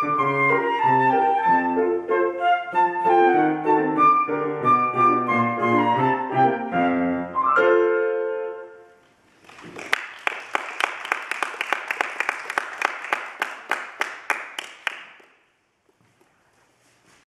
Música